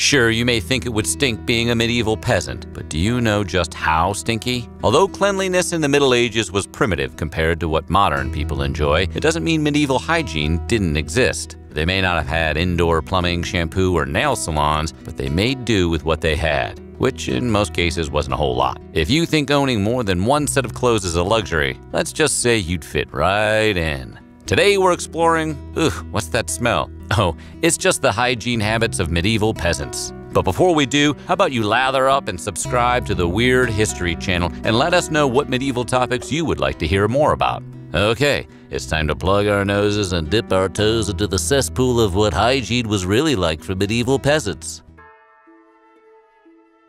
Sure, you may think it would stink being a medieval peasant, but do you know just how stinky? Although cleanliness in the Middle Ages was primitive compared to what modern people enjoy, it doesn't mean medieval hygiene didn't exist. They may not have had indoor plumbing, shampoo, or nail salons, but they made do with what they had, which in most cases wasn't a whole lot. If you think owning more than one set of clothes is a luxury, let's just say you'd fit right in. Today we're exploring, ugh, what's that smell? Oh, it's just the hygiene habits of medieval peasants. But before we do, how about you lather up and subscribe to the Weird History channel and let us know what medieval topics you would like to hear more about. Okay, it's time to plug our noses and dip our toes into the cesspool of what hygiene was really like for medieval peasants.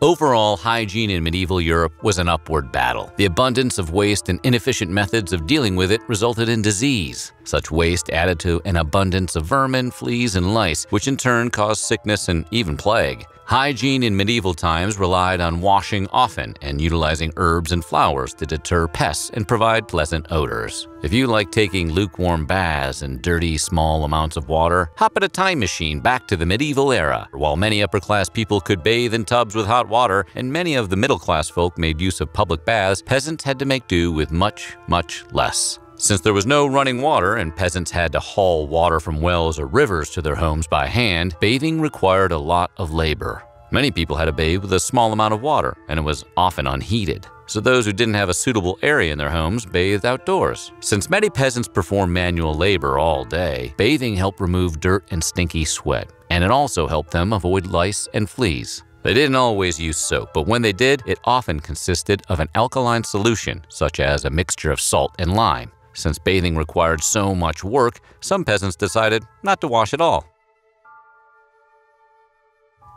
Overall, hygiene in medieval Europe was an upward battle. The abundance of waste and inefficient methods of dealing with it resulted in disease. Such waste added to an abundance of vermin, fleas, and lice, which in turn caused sickness and even plague. Hygiene in medieval times relied on washing often and utilizing herbs and flowers to deter pests and provide pleasant odors. If you like taking lukewarm baths in dirty, small amounts of water, hop in a time machine back to the medieval era. While many upper class people could bathe in tubs with hot water and many of the middle class folk made use of public baths, peasants had to make do with much, much less. Since there was no running water and peasants had to haul water from wells or rivers to their homes by hand, bathing required a lot of labor. Many people had to bathe with a small amount of water, and it was often unheated. So those who didn't have a suitable area in their homes bathed outdoors. Since many peasants performed manual labor all day, bathing helped remove dirt and stinky sweat, and it also helped them avoid lice and fleas. They didn't always use soap, but when they did, it often consisted of an alkaline solution, such as a mixture of salt and lime. Since bathing required so much work, some peasants decided not to wash at all.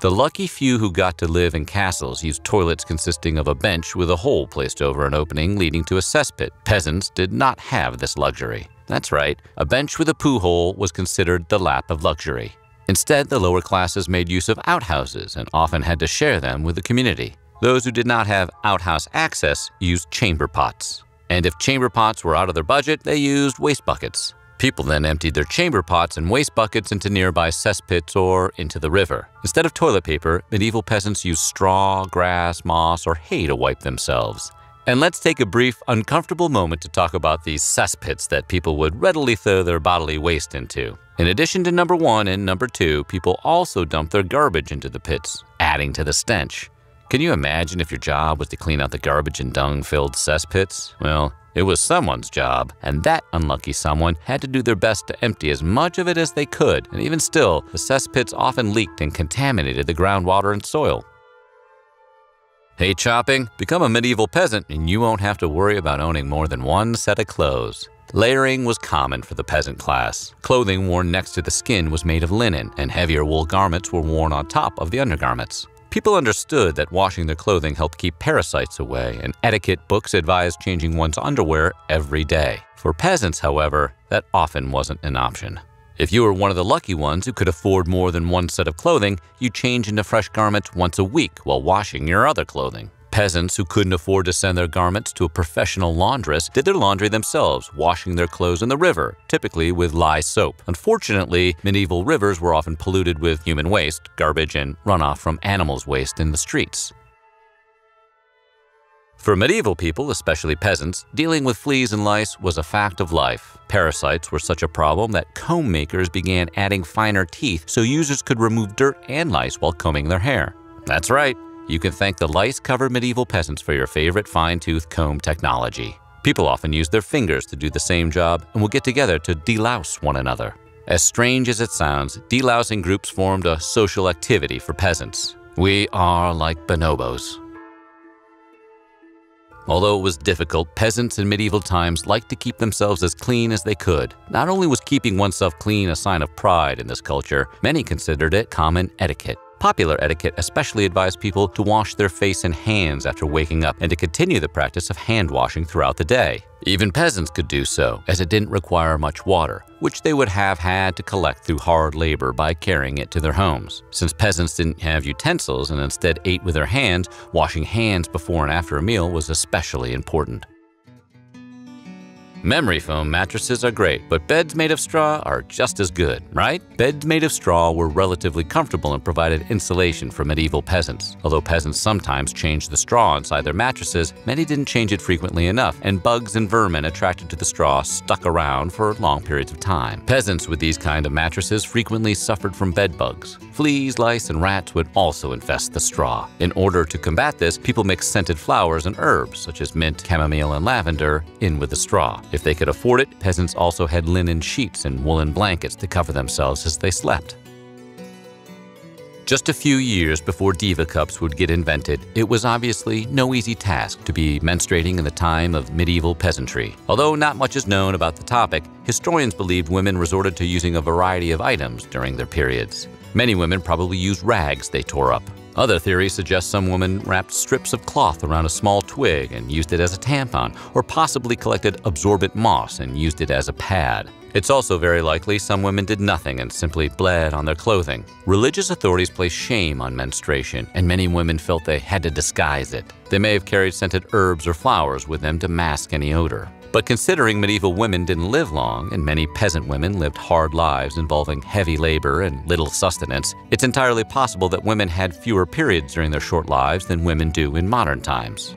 The lucky few who got to live in castles used toilets consisting of a bench with a hole placed over an opening leading to a cesspit. Peasants did not have this luxury. That's right, a bench with a poo hole was considered the lap of luxury. Instead, the lower classes made use of outhouses and often had to share them with the community. Those who did not have outhouse access used chamber pots and if chamber pots were out of their budget, they used waste buckets. People then emptied their chamber pots and waste buckets into nearby cesspits or into the river. Instead of toilet paper, medieval peasants used straw, grass, moss, or hay to wipe themselves. And let's take a brief, uncomfortable moment to talk about these cesspits that people would readily throw their bodily waste into. In addition to number one and number two, people also dump their garbage into the pits, adding to the stench. Can you imagine if your job was to clean out the garbage and dung-filled cesspits? Well, it was someone's job, and that unlucky someone had to do their best to empty as much of it as they could, and even still, the cesspits often leaked and contaminated the groundwater and soil. Hey chopping, become a medieval peasant and you won't have to worry about owning more than one set of clothes. Layering was common for the peasant class. Clothing worn next to the skin was made of linen, and heavier wool garments were worn on top of the undergarments. People understood that washing their clothing helped keep parasites away, and etiquette books advised changing one's underwear every day. For peasants, however, that often wasn't an option. If you were one of the lucky ones who could afford more than one set of clothing, you change into fresh garments once a week while washing your other clothing. Peasants who couldn't afford to send their garments to a professional laundress did their laundry themselves, washing their clothes in the river, typically with lye soap. Unfortunately, medieval rivers were often polluted with human waste, garbage, and runoff from animals' waste in the streets. For medieval people, especially peasants, dealing with fleas and lice was a fact of life. Parasites were such a problem that comb makers began adding finer teeth so users could remove dirt and lice while combing their hair. That's right, you can thank the lice-covered medieval peasants for your favorite fine-tooth comb technology. People often use their fingers to do the same job and will get together to delouse one another. As strange as it sounds, delousing groups formed a social activity for peasants. We are like bonobos. Although it was difficult, peasants in medieval times liked to keep themselves as clean as they could. Not only was keeping oneself clean a sign of pride in this culture, many considered it common etiquette. Popular etiquette especially advised people to wash their face and hands after waking up and to continue the practice of hand washing throughout the day. Even peasants could do so, as it didn't require much water, which they would have had to collect through hard labor by carrying it to their homes. Since peasants didn't have utensils and instead ate with their hands, washing hands before and after a meal was especially important. Memory foam mattresses are great, but beds made of straw are just as good, right? Beds made of straw were relatively comfortable and provided insulation for medieval peasants. Although peasants sometimes changed the straw inside their mattresses, many didn't change it frequently enough, and bugs and vermin attracted to the straw stuck around for long periods of time. Peasants with these kind of mattresses frequently suffered from bed bugs. Fleas, lice, and rats would also infest the straw. In order to combat this, people mixed scented flowers and herbs, such as mint, chamomile, and lavender, in with the straw. If they could afford it, peasants also had linen sheets and woolen blankets to cover themselves as they slept. Just a few years before Diva cups would get invented, it was obviously no easy task to be menstruating in the time of medieval peasantry. Although not much is known about the topic, historians believe women resorted to using a variety of items during their periods. Many women probably used rags they tore up. Other theories suggest some women wrapped strips of cloth around a small twig and used it as a tampon, or possibly collected absorbent moss and used it as a pad. It's also very likely some women did nothing and simply bled on their clothing. Religious authorities placed shame on menstruation, and many women felt they had to disguise it. They may have carried scented herbs or flowers with them to mask any odor. But considering medieval women didn't live long and many peasant women lived hard lives involving heavy labor and little sustenance, it's entirely possible that women had fewer periods during their short lives than women do in modern times.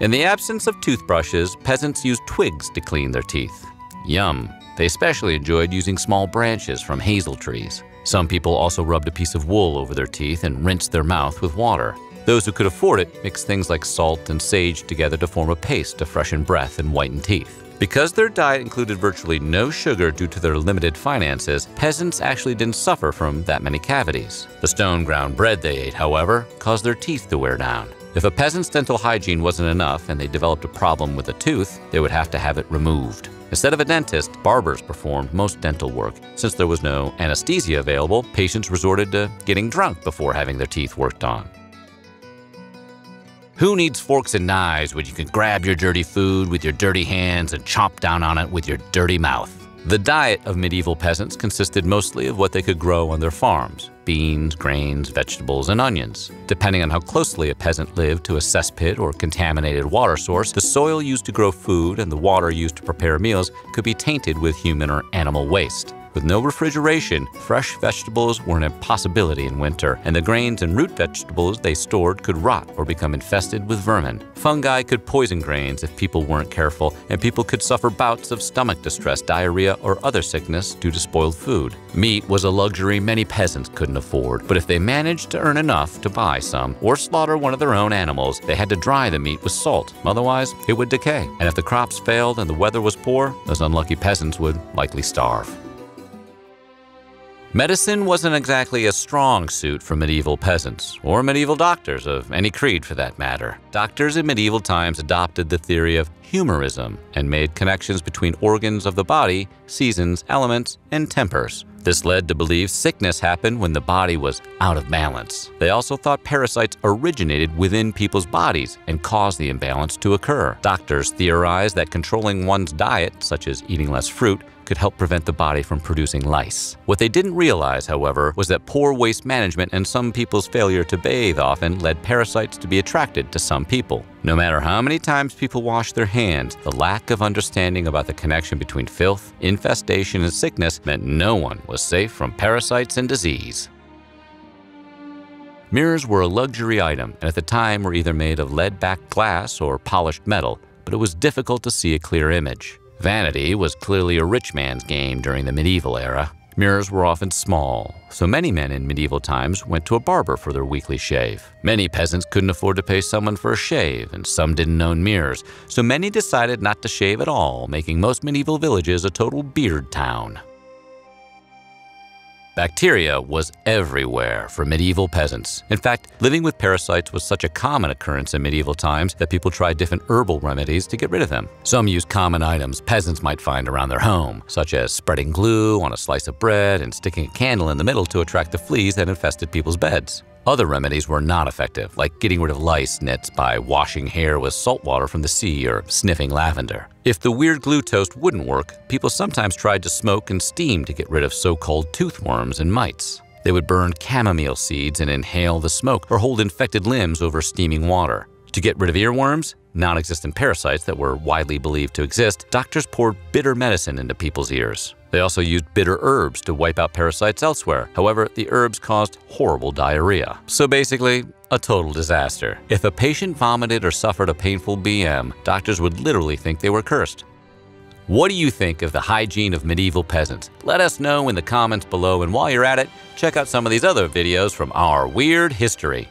In the absence of toothbrushes, peasants used twigs to clean their teeth. Yum! They especially enjoyed using small branches from hazel trees. Some people also rubbed a piece of wool over their teeth and rinsed their mouth with water. Those who could afford it mixed things like salt and sage together to form a paste to freshen breath and whiten teeth. Because their diet included virtually no sugar due to their limited finances, peasants actually didn't suffer from that many cavities. The stone ground bread they ate, however, caused their teeth to wear down. If a peasant's dental hygiene wasn't enough and they developed a problem with a tooth, they would have to have it removed. Instead of a dentist, barbers performed most dental work. Since there was no anesthesia available, patients resorted to getting drunk before having their teeth worked on. Who needs forks and knives when you can grab your dirty food with your dirty hands and chomp down on it with your dirty mouth? The diet of medieval peasants consisted mostly of what they could grow on their farms beans, grains, vegetables, and onions. Depending on how closely a peasant lived to a cesspit or contaminated water source, the soil used to grow food and the water used to prepare meals could be tainted with human or animal waste. With no refrigeration, fresh vegetables were an impossibility in winter, and the grains and root vegetables they stored could rot or become infested with vermin. Fungi could poison grains if people weren't careful, and people could suffer bouts of stomach distress, diarrhea, or other sickness due to spoiled food. Meat was a luxury many peasants couldn't afford, but if they managed to earn enough to buy some or slaughter one of their own animals, they had to dry the meat with salt, otherwise it would decay. And if the crops failed and the weather was poor, those unlucky peasants would likely starve. Medicine wasn't exactly a strong suit for medieval peasants, or medieval doctors of any creed for that matter. Doctors in medieval times adopted the theory of humorism and made connections between organs of the body, seasons, elements, and tempers. This led to believe sickness happened when the body was out of balance. They also thought parasites originated within people's bodies and caused the imbalance to occur. Doctors theorized that controlling one's diet, such as eating less fruit, could help prevent the body from producing lice. What they didn't realize, however, was that poor waste management and some people's failure to bathe often led parasites to be attracted to some people. No matter how many times people wash their hands, the lack of understanding about the connection between filth, infestation, and sickness meant no one was safe from parasites and disease. Mirrors were a luxury item and at the time were either made of lead-backed glass or polished metal, but it was difficult to see a clear image. Vanity was clearly a rich man's game during the medieval era. Mirrors were often small, so many men in medieval times went to a barber for their weekly shave. Many peasants couldn't afford to pay someone for a shave, and some didn't own mirrors, so many decided not to shave at all, making most medieval villages a total beard town. Bacteria was everywhere for medieval peasants. In fact, living with parasites was such a common occurrence in medieval times that people tried different herbal remedies to get rid of them. Some used common items peasants might find around their home, such as spreading glue on a slice of bread and sticking a candle in the middle to attract the fleas that infested people's beds. Other remedies were not effective, like getting rid of lice nits by washing hair with salt water from the sea or sniffing lavender. If the weird glue toast wouldn't work, people sometimes tried to smoke and steam to get rid of so-called toothworms and mites. They would burn chamomile seeds and inhale the smoke or hold infected limbs over steaming water. To get rid of earworms, non existent parasites that were widely believed to exist, doctors poured bitter medicine into people's ears. They also used bitter herbs to wipe out parasites elsewhere. However, the herbs caused horrible diarrhea. So basically, a total disaster. If a patient vomited or suffered a painful BM, doctors would literally think they were cursed. What do you think of the hygiene of medieval peasants? Let us know in the comments below, and while you're at it, check out some of these other videos from our weird history.